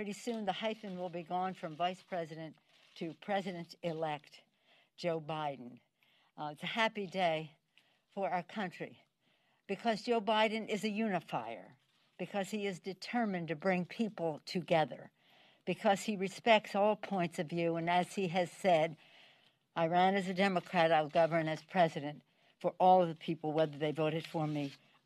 Pretty soon the hyphen will be gone from vice president to president elect Joe Biden. Uh, it's a happy day for our country because Joe Biden is a unifier, because he is determined to bring people together, because he respects all points of view, and as he has said, I ran as a Democrat, I'll govern as president for all of the people, whether they voted for me